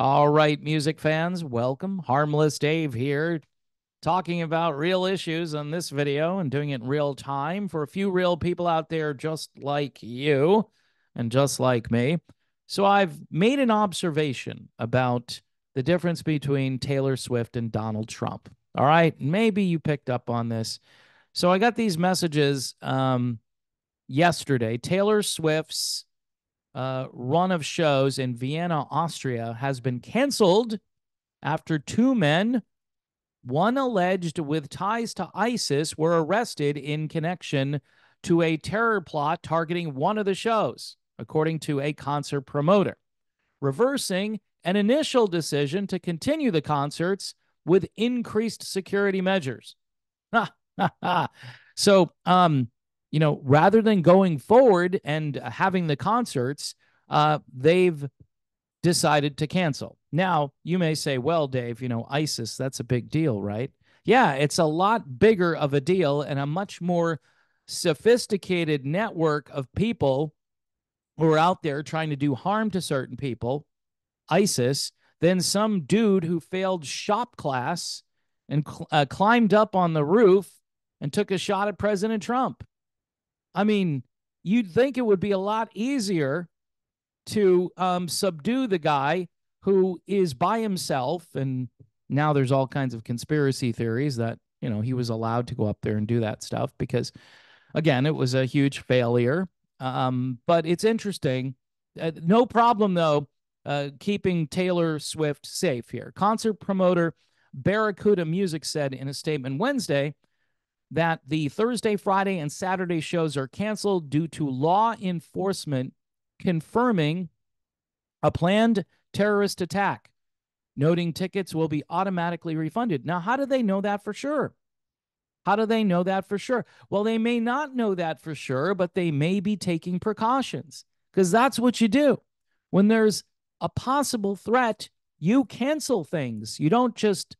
All right, music fans, welcome. Harmless Dave here, talking about real issues on this video and doing it in real time for a few real people out there just like you and just like me. So I've made an observation about the difference between Taylor Swift and Donald Trump. All right, maybe you picked up on this. So I got these messages um, yesterday. Taylor Swift's uh, run of shows in Vienna, Austria, has been canceled after two men, one alleged with ties to ISIS, were arrested in connection to a terror plot targeting one of the shows, according to a concert promoter, reversing an initial decision to continue the concerts with increased security measures. so, um, you know, rather than going forward and having the concerts, uh, they've decided to cancel. Now, you may say, well, Dave, you know, ISIS, that's a big deal, right? Yeah, it's a lot bigger of a deal and a much more sophisticated network of people who are out there trying to do harm to certain people, ISIS, than some dude who failed shop class and cl- uh, climbed up on the roof and took a shot at President Trump. I mean, you'd think it would be a lot easier to um, subdue the guy who is by himself. And now there's all kinds of conspiracy theories that, you know, he was allowed to go up there and do that stuff because, again, it was a huge failure. Um, but it's interesting. Uh, no problem, though, uh, keeping Taylor Swift safe here. Concert promoter Barracuda Music said in a statement Wednesday that the Thursday, Friday, and Saturday shows are canceled due to law enforcement confirming a planned terrorist attack, noting tickets will be automatically refunded. Now, how do they know that for sure? How do they know that for sure? Well, they may not know that for sure, but they may be taking precautions because that's what you do. When there's a possible threat, you cancel things. You don't just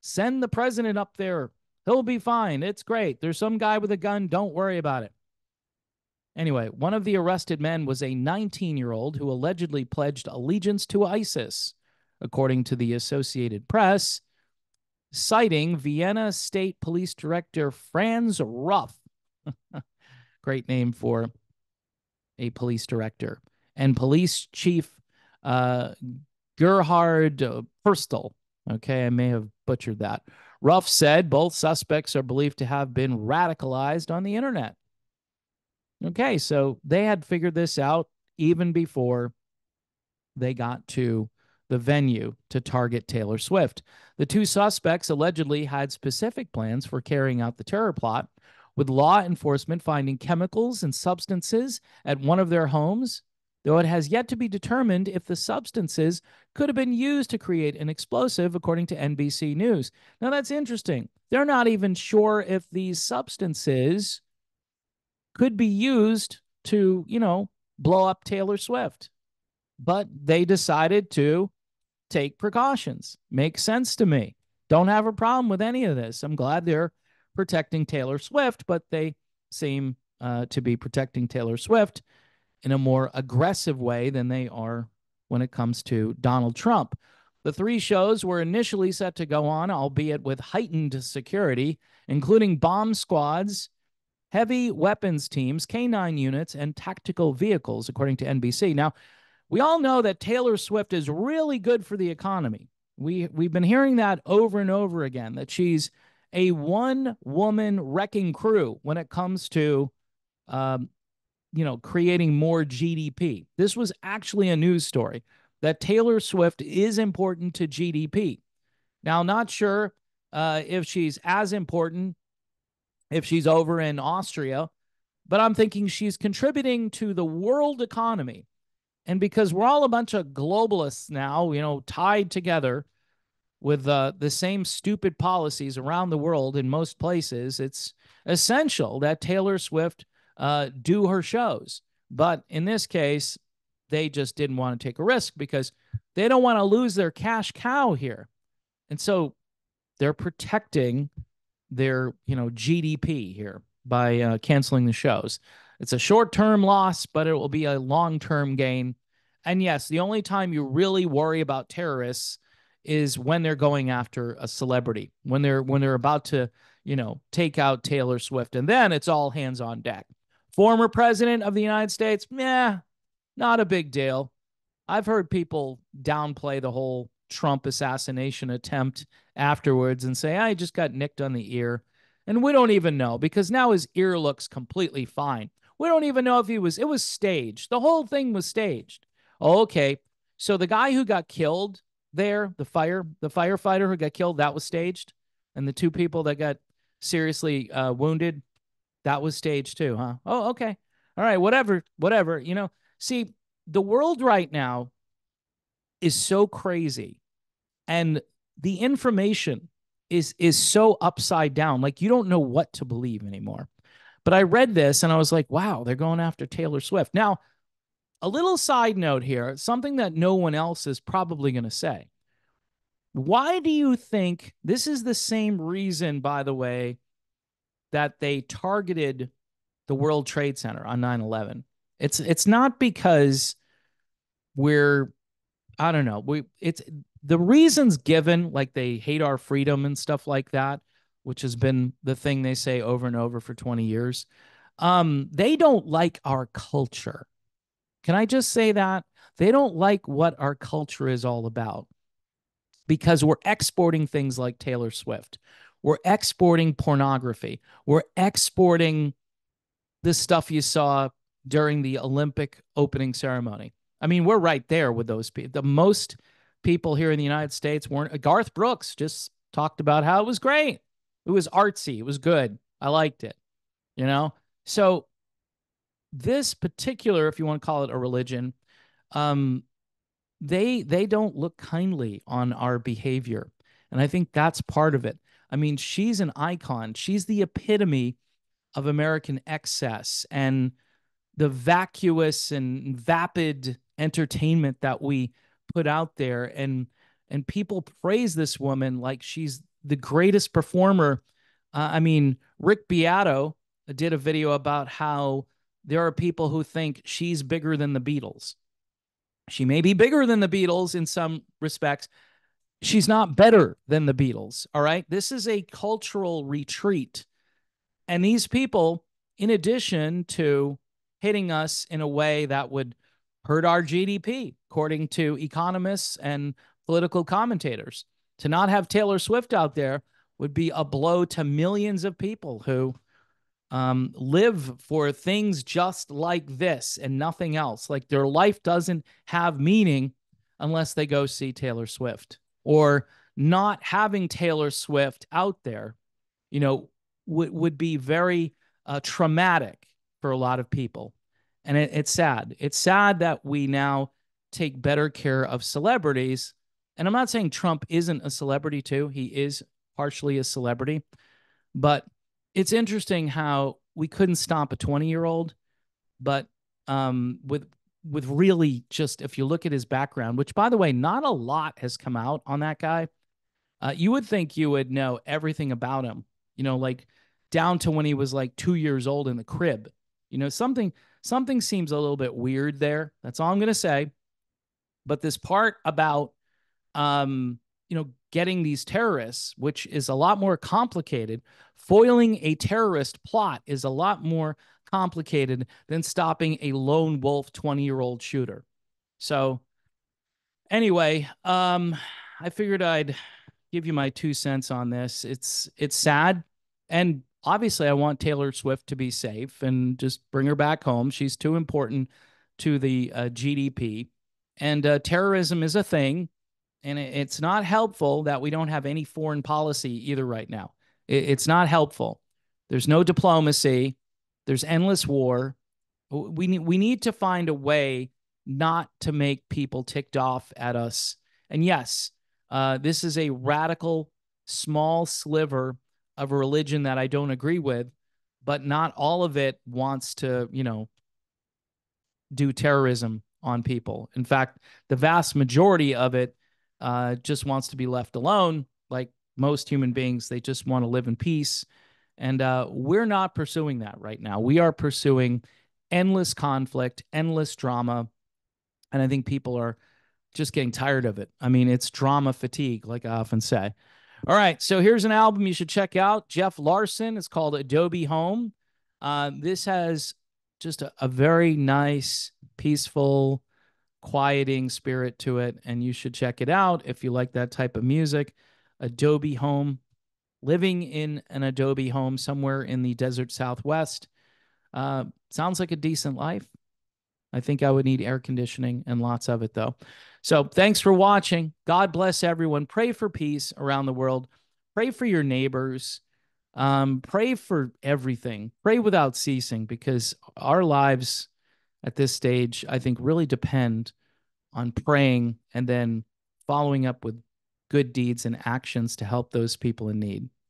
send the president up there He'll be fine. It's great. There's some guy with a gun. Don't worry about it. Anyway, one of the arrested men was a 19 year old who allegedly pledged allegiance to ISIS, according to the Associated Press, citing Vienna State Police Director Franz Ruf. Great name for a police director. And police chief uh, Gerhard Pürstl. Okay, I may have butchered that. Ruf said both suspects are believed to have been radicalized on the internet. Okay, so they had figured this out even before they got to the venue to target Taylor Swift. The two suspects allegedly had specific plans for carrying out the terror plot, with law enforcement finding chemicals and substances at one of their homes though it has yet to be determined if the substances could have been used to create an explosive, according to NBC News. Now, that's interesting. They're not even sure if these substances could be used to, you know, blow up Taylor Swift. But they decided to take precautions. Makes sense to me. Don't have a problem with any of this. I'm glad they're protecting Taylor Swift, but they seem uh, to be protecting Taylor Swift in a more aggressive way than they are when it comes to Donald Trump. The three shows were initially set to go on, albeit with heightened security, including bomb squads, heavy weapons teams, K9 units, and tactical vehicles, according to NBC. Now, we all know that Taylor Swift is really good for the economy. We we've been hearing that over and over again that she's a one woman wrecking crew when it comes to um, you know, creating more GDP. This was actually a news story that Taylor Swift is important to GDP. Now, not sure uh, if she's as important if she's over in Austria, but I'm thinking she's contributing to the world economy. And because we're all a bunch of globalists now, you know, tied together with uh, the same stupid policies around the world in most places, it's essential that Taylor Swift uh, do her shows. But in this case, they just didn't want to take a risk because they don't want to lose their cash cow here. And so they're protecting their, you know, GDP here by uh, canceling the shows. It's a short-term loss, but it will be a long-term gain And yes, the only time you really worry about terrorists is when they're going after a celebrity, when they're when they're about to, you know, take out Taylor Swift, and then it's all hands on deck. Former president of the United States, yeah, not a big deal. I've heard people downplay the whole Trump assassination attempt afterwards and say, I just got nicked on the ear. And we don't even know because now his ear looks completely fine. We don't even know if he was, it was staged. The whole thing was staged. Okay. So the guy who got killed there, the fire, the firefighter who got killed, that was staged. And the two people that got seriously uh, wounded, that was stage two, huh? Oh, okay. All right. Whatever, whatever. You know, see, the world right now is so crazy and the information is is so upside down like you don't know what to believe anymore but i read this and i was like wow they're going after taylor swift now a little side note here something that no one else is probably going to say why do you think this is the same reason by the way that they targeted the world trade center on 9-11 it's it's not because we're I don't know. We it's the reasons given, like they hate our freedom and stuff like that, which has been the thing they say over and over for 20 years. Um, they don't like our culture. Can I just say that? They don't like what our culture is all about because we're exporting things like Taylor Swift. We're exporting pornography. We're exporting the stuff you saw during the Olympic opening ceremony. I mean, we're right there with those people. The most people here in the United States weren't. Garth Brooks just talked about how it was great. It was artsy. It was good. I liked it. You know? So this particular, if you want to call it a religion, um, they they don't look kindly on our behavior. And I think that's part of it. I mean, she's an icon. She's the epitome of American excess and the vacuous and vapid entertainment that we put out there. And and people praise this woman like she's the greatest performer. Uh, i mean rick beato did a video about how there are people who think she's bigger than the beatles. She may be bigger than the beatles in some respects she's not better than the beatles all right this is a cultural retreat and these people in addition to hitting us in a way that would hurt our GDP, according to economists and political commentators. To not have Taylor Swift out there would be a blow to millions of people who um, live for things just like this and nothing else. Like their life doesn't have meaning unless they go see Taylor Swift or not having Taylor Swift out there, you know, would, would be very uh, traumatic for a lot of people. And it, it's sad. It's sad that we now take better care of celebrities. And I'm not saying Trump isn't a celebrity too. He is partially a celebrity. But it's interesting how we couldn't stop a 20 year old, but um, with with really just if you look at his background, which by the way, not a lot has come out on that guy. Uh, you would think you would know everything about him, you know, like down to when he was like two years old in the crib. You know, something something seems a little bit weird there. That's all I'm going to say. But this part about, um, you know, getting these terrorists, which is a lot more complicated, foiling a terrorist plot is a lot more complicated than stopping a lone wolf 20 year old shooter. So, anyway, um, I figured I'd give you my two cents on this. It's it's sad, and obviously I want Taylor Swift to be safe and just bring her back home. She's too important to the uh, GDP. And uh, terrorism is a thing. And it's not helpful that we don't have any foreign policy either right now. It's not helpful. There's no diplomacy. There's endless war. We need, we need to find a way not to make people ticked off at us. And yes, uh, this is a radical, small sliver of a religion that I don't agree with, but not all of it wants to, you know, do terrorism on people. In fact, the vast majority of it uh, just wants to be left alone. Like most human beings, they just want to live in peace. And uh, we're not pursuing that right now. We are pursuing endless conflict, endless drama. And I think people are just getting tired of it. I mean, it's drama fatigue, like I often say. All right, so here's an album you should check out. Jeff Larson. It's called Adobe Home. Uh, this has just a, a very nice, peaceful, quieting spirit to it, and you should check it out if you like that type of music. Adobe Home. Living in an Adobe home somewhere in the desert Southwest. Uh, sounds like a decent life. I think I would need air conditioning and lots of it, though. So thanks for watching. God bless everyone. Pray for peace around the world. Pray for your neighbors. Um, pray for everything. Pray without ceasing because our lives at this stage, I think, really depend on praying and then following up with good deeds and actions to help those people in need.